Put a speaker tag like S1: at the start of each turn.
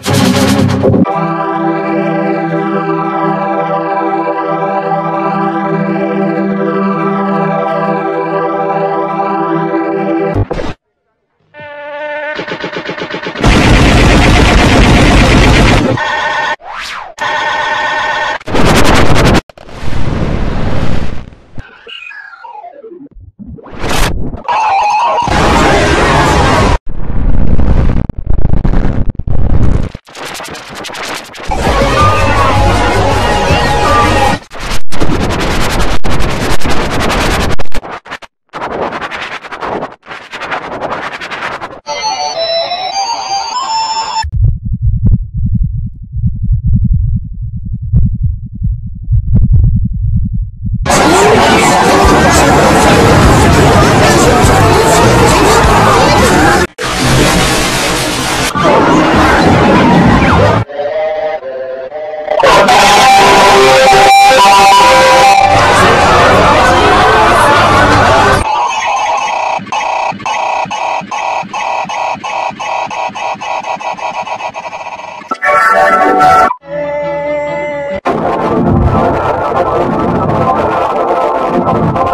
S1: you Thank you.